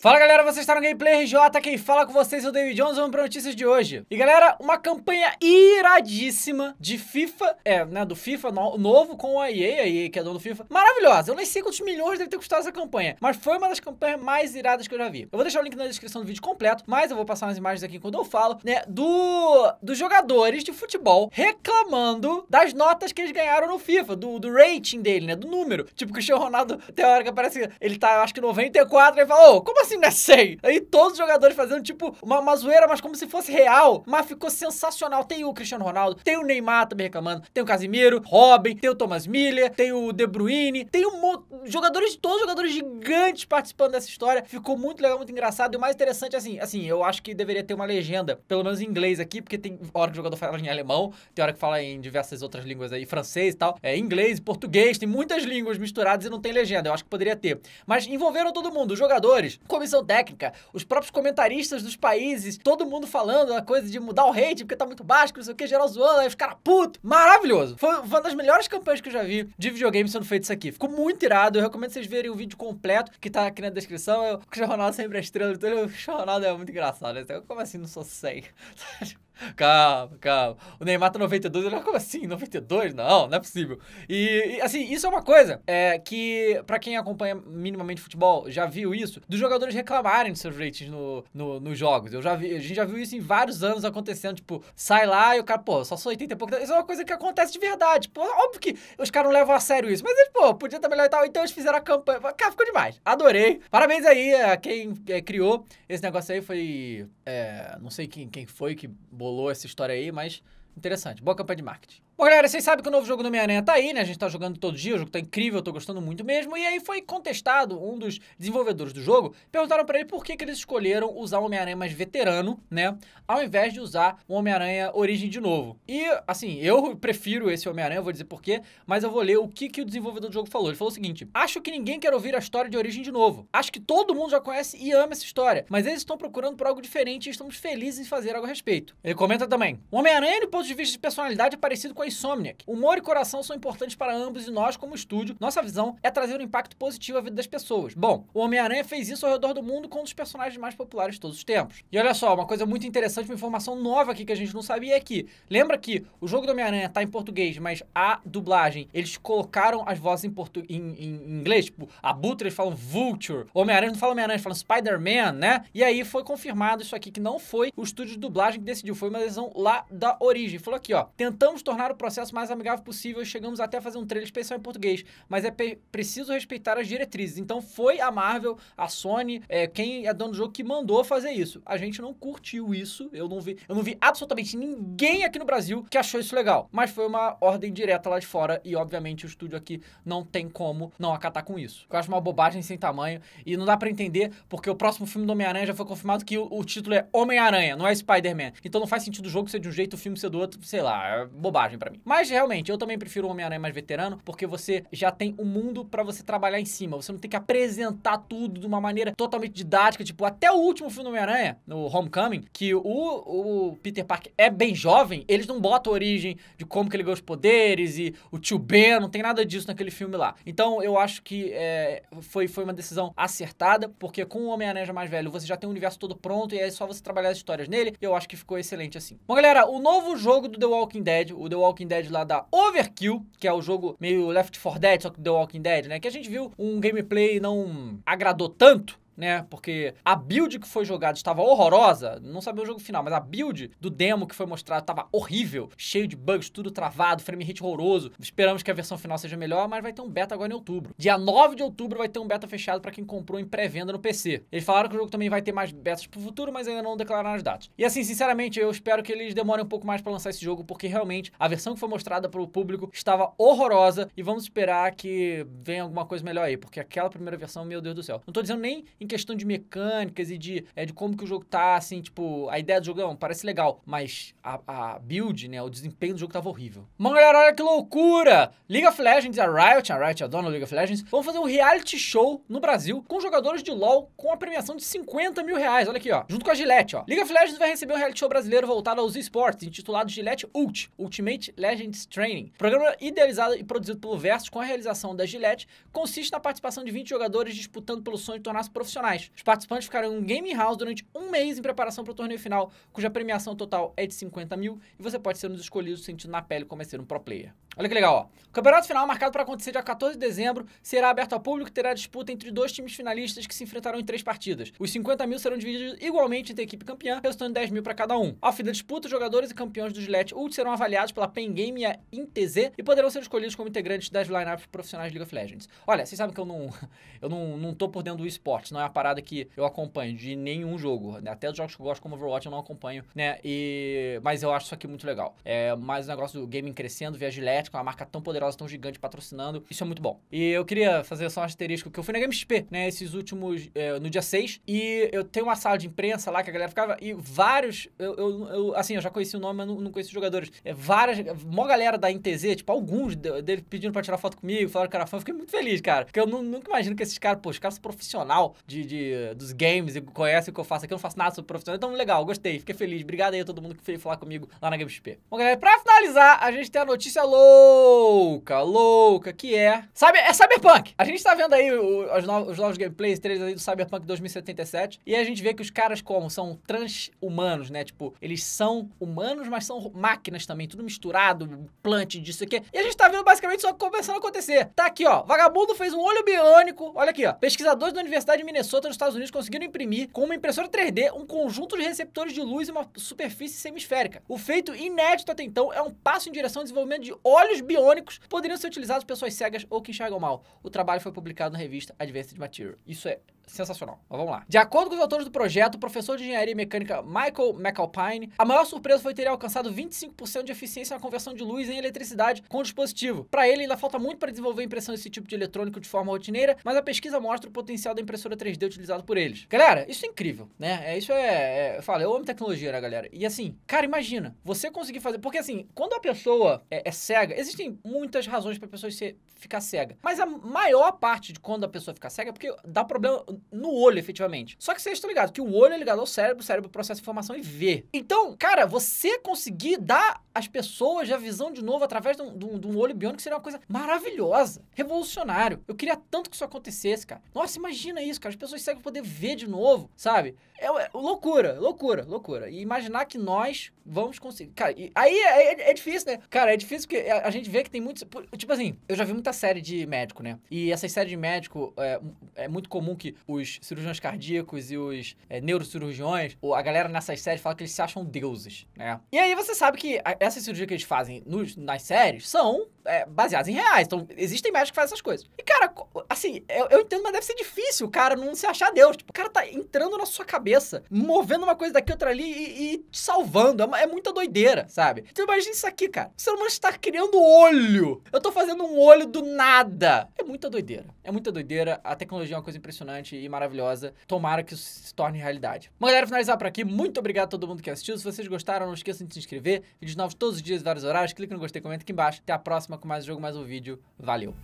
Fala galera, vocês estão no Gameplay RJ, quem fala com vocês é o David Jones, vamos para notícias de hoje. E galera, uma campanha iradíssima de FIFA, é, né, do FIFA no, novo com a EA, a EA que é dono do FIFA, maravilhosa. Eu nem sei quantos milhões deve ter custado essa campanha, mas foi uma das campanhas mais iradas que eu já vi. Eu vou deixar o link na descrição do vídeo completo, mas eu vou passar umas imagens aqui quando eu falo, né, do dos jogadores de futebol reclamando das notas que eles ganharam no FIFA, do, do rating dele, né, do número. Tipo, que o Cristiano Ronaldo, tem hora que ele tá, acho que 94, aí fala, ô, como assim não é 100? Aí todos os jogadores fazendo, tipo, uma, uma zoeira, mas como se fosse real. Mas ficou sensacional. Tem o Cristiano Ronaldo, tem o Neymar também reclamando, tem o Casimiro, Robin, tem o Thomas Miller, tem o De Bruyne, tem um jogadores, todos jogadores gigantes participando dessa história. Ficou muito legal, muito engraçado. E o mais interessante, assim, assim, eu acho que deveria ter uma legenda, pelo menos em inglês aqui, porque tem hora que o jogador fala em alemão, tem hora que fala em diversas outras línguas aí, francês e tal, é inglês, português, tem muitas línguas misturadas e não tem legenda. Eu acho que poderia ter. Mas envolveram todo mundo, os jogadores, comissão técnica, os próprios comentaristas dos países, todo mundo falando a coisa de mudar o rate porque tá muito baixo, não sei o que, geral zoando, aí os caras puto. Maravilhoso. Foi, uma das melhores campanhas que eu já vi de videogame sendo feito isso aqui. Ficou muito irado. Eu recomendo vocês verem o vídeo completo que tá aqui na descrição. Eu, o Cristiano Ronaldo sempre é estrela, então o Cristiano Ronaldo é muito engraçado. Né? Como assim não sou 100? Calma, calma. O Neymar tá 92, ele como assim? 92? Não, não é possível. E, e, assim, isso é uma coisa é, que, para quem acompanha minimamente futebol, já viu isso, dos jogadores reclamarem dos seus ratings no, no, nos jogos. Eu já vi, a gente já viu isso em vários anos acontecendo, tipo, sai lá e o cara, pô, só sou 80 e pouco. Isso é uma coisa que acontece de verdade. Pô, óbvio que os caras não levam a sério isso, mas eles, pô, podia estar melhor e tal. Então eles fizeram a campanha. Cara, ficou demais. Adorei. Parabéns aí a quem é, criou esse negócio aí. Foi. É, não sei quem, quem foi que bolou essa história aí, mas interessante. Boa campanha de marketing. Bom, galera, vocês sabem que o novo jogo do Homem-Aranha tá aí, né? A gente tá jogando todo dia, o jogo tá incrível, eu tô gostando muito mesmo. E aí foi contestado, um dos desenvolvedores do jogo, perguntaram para ele por que, que eles escolheram usar o Homem-Aranha mais veterano, né? Ao invés de usar o Homem-Aranha Origem de novo. E, assim, eu prefiro esse Homem-Aranha, vou dizer por quê, mas eu vou ler o que, que o desenvolvedor do jogo falou. Ele falou o seguinte: Acho que ninguém quer ouvir a história de Origem de novo. Acho que todo mundo já conhece e ama essa história, mas eles estão procurando por algo diferente e estamos felizes em fazer algo a respeito. Ele comenta também: O Homem-Aranha, do ponto de vista de personalidade, é parecido com a Insomniac. Humor e coração são importantes para ambos e nós, como estúdio, nossa visão é trazer um impacto positivo à vida das pessoas. Bom, o Homem-Aranha fez isso ao redor do mundo com um dos personagens mais populares de todos os tempos. E olha só, uma coisa muito interessante, uma informação nova aqui que a gente não sabia é que, lembra que o jogo do Homem-Aranha tá em português, mas a dublagem, eles colocaram as vozes em, portu em, em inglês, tipo, a Butra eles falam Vulture, Homem-Aranha não fala Homem-Aranha, falam Spider-Man, né? E aí foi confirmado isso aqui, que não foi o estúdio de dublagem que decidiu, foi uma decisão lá da origem. Falou aqui, ó, tentamos tornar o processo mais amigável possível e chegamos até a fazer um trailer especial em português, mas é preciso respeitar as diretrizes. Então foi a Marvel, a Sony, é, quem é dono do jogo que mandou fazer isso. A gente não curtiu isso, eu não vi, eu não vi absolutamente ninguém aqui no Brasil que achou isso legal, mas foi uma ordem direta lá de fora e obviamente o estúdio aqui não tem como não acatar com isso. Eu acho uma bobagem sem tamanho e não dá para entender porque o próximo filme do Homem-Aranha já foi confirmado que o, o título é Homem-Aranha, não é Spider-Man. Então não faz sentido o jogo ser de um jeito, o filme ser do outro, sei lá, é bobagem para mim. Mas realmente, eu também prefiro o Homem-Aranha mais veterano, porque você já tem o um mundo para você trabalhar em cima. Você não tem que apresentar tudo de uma maneira totalmente didática, tipo, até o último filme do Homem-Aranha, no Homecoming, que o, o Peter Parker é bem jovem, eles não botam a origem de como que ele ganhou os poderes e o tio Ben, não tem nada disso naquele filme lá. Então eu acho que é, foi, foi uma decisão acertada, porque com o Homem-Aranha mais velho você já tem o universo todo pronto e é só você trabalhar as histórias nele, eu acho que ficou excelente assim. Bom, galera, o novo jogo do The Walking Dead, o The Walking Dead lá da Overkill, que é o jogo meio Left 4 Dead, só que The Walking Dead, né? Que a gente viu um gameplay não agradou tanto né? Porque a build que foi jogada estava horrorosa, não sabia o jogo final, mas a build do demo que foi mostrado estava horrível, cheio de bugs, tudo travado, frame rate horroroso. Esperamos que a versão final seja melhor, mas vai ter um beta agora em outubro. Dia 9 de outubro vai ter um beta fechado para quem comprou em pré-venda no PC. Eles falaram que o jogo também vai ter mais betas pro futuro, mas ainda não declararam as datas. E assim, sinceramente, eu espero que eles demorem um pouco mais para lançar esse jogo, porque realmente a versão que foi mostrada para o público estava horrorosa e vamos esperar que venha alguma coisa melhor aí, porque aquela primeira versão, meu Deus do céu. Não tô dizendo nem em questão de mecânicas e de, é, de como que o jogo tá, assim, tipo, a ideia do jogo parece legal, mas a, a build, né, o desempenho do jogo tava horrível. Bom, galera, olha que loucura! League of Legends, a Riot, a Riot, a dona League of Legends, vão fazer um reality show no Brasil com jogadores de LoL com a premiação de 50 mil reais, olha aqui, ó, junto com a Gillette, ó. League of Legends vai receber um reality show brasileiro voltado aos esportes, intitulado Gillette Ult, Ultimate Legends Training. programa idealizado e produzido pelo Versus com a realização da Gillette, consiste na participação de 20 jogadores disputando pelo sonho de tornar-se profissional profissionais. Os participantes ficarão em Game House durante um mês em preparação para o torneio final, cuja premiação total é de 50 mil e você pode ser um dos escolhidos sentindo na pele como é ser um pro player. Olha que legal, ó. O campeonato final, marcado para acontecer dia 14 de dezembro, será aberto ao público e terá disputa entre dois times finalistas que se enfrentarão em três partidas. Os 50 mil serão divididos igualmente entre a equipe campeã, resultando em 10 mil para cada um. Ao fim da disputa, jogadores e campeões do Gillette Ult serão avaliados pela Pen Game e a INTZ e poderão ser escolhidos como integrantes das lineups profissionais de League of Legends. Olha, vocês sabem que eu não, eu não, não tô por dentro do esporte, não é uma parada que eu acompanho de nenhum jogo, né? Até os jogos que eu gosto como Overwatch eu não acompanho, né? E... Mas eu acho isso aqui muito legal. É mais um negócio do gaming crescendo, via Gillette, com uma marca tão poderosa, tão gigante patrocinando. Isso é muito bom. E eu queria fazer só um asterisco, que eu fui na GameXP, né? Esses últimos. É, no dia 6. E eu tenho uma sala de imprensa lá que a galera ficava. E vários. Eu, eu, eu assim, eu já conheci o nome, mas não, não conheci os jogadores. É, várias. Mó galera da NTZ, tipo, alguns deles pedindo pra tirar foto comigo, falaram que era fã. Fiquei muito feliz, cara. Porque eu nunca imagino que esses caras, pô, os caras são profissional de, de, dos games e conhecem o que eu faço aqui. Eu não faço nada sobre profissional. Então, legal, gostei, fiquei feliz. Obrigado aí a todo mundo que veio falar comigo lá na GameXP. Bom, galera, pra finalizar, a gente tem a notícia louca, louca, que é. Sabe, é Cyberpunk. A gente tá vendo aí o, os, novos, os novos gameplays, trailers aí do Cyberpunk 2077. E a gente vê que os caras, como são transhumanos, né? Tipo, eles são humanos, mas são máquinas também, tudo misturado, plant disso aqui. E a gente tá vendo basicamente só começando a acontecer. Tá aqui, ó. Vagabundo fez um olho biônico. Olha aqui, ó. Pesquisadores da Universidade de Minnesota, nos Estados Unidos, conseguiram imprimir com uma impressora 3D um conjunto de receptores de luz e uma superfície semisférica. O feito inédito até então é um passo em direção ao desenvolvimento de olhos biônicos que poderiam ser utilizados por pessoas cegas ou que enxergam mal. O trabalho foi publicado na revista Advanced Material. Isso é sensacional. Mas vamos lá. De acordo com os autores do projeto, o professor de engenharia mecânica Michael McAlpine, a maior surpresa foi ter alcançado 25% de eficiência na conversão de luz em eletricidade com o dispositivo. Para ele, ainda falta muito para desenvolver a impressão desse tipo de eletrônico de forma rotineira, mas a pesquisa mostra o potencial da impressora 3D utilizado por eles. Galera, isso é incrível, né? É, isso é, é eu falo, eu amo tecnologia, né, galera? E assim, cara, imagina, você conseguir fazer, porque assim, quando a pessoa é, é cega, existem muitas razões para a pessoa ser, ficar cega, mas a maior parte de quando a pessoa fica cega é porque dá problema no olho, efetivamente. Só que vocês estão ligados que o olho é ligado ao cérebro, o cérebro processa informação e vê. Então, cara, você conseguir dar às pessoas a visão de novo através de um, de um, de um olho biônico seria uma coisa maravilhosa, revolucionário. Eu queria tanto que isso acontecesse, cara. Nossa, imagina isso, cara. As pessoas seguem poder ver de novo, sabe? É, é, loucura, loucura, loucura. E imaginar que nós vamos conseguir. Cara, aí é, é, é, difícil, né? Cara, é difícil porque a, a, gente vê que tem muitos. Tipo assim, eu já vi muita série de médico, né? E essas séries de médico é, é muito comum que os cirurgiões cardíacos e os é, neurocirurgiões, a galera nessas séries fala que eles se acham deuses, né? E aí você sabe que essas cirurgias que eles fazem nos, nas séries são é, baseadas em reais. Então, existem médicos que fazem essas coisas. E, cara, assim, eu, eu entendo, mas deve ser difícil o cara não se achar Deus. Tipo, o cara tá entrando na sua cabeça, movendo uma coisa daqui, outra ali e, e te salvando. É, é, muita doideira, sabe? Então, imagina isso aqui, cara. O ser humano está criando olho. Eu tô fazendo um olho do nada. Muita doideira. É muita doideira. A tecnologia é uma coisa impressionante e maravilhosa. Tomara que isso se torne realidade. Bom, galera, finalizar por aqui. Muito obrigado a todo mundo que assistiu. Se vocês gostaram, não esqueçam de se inscrever. Vídeos novos todos os dias, vários horários. Clique no gostei, comenta aqui embaixo. Até a próxima com mais um jogo, mais um vídeo. Valeu!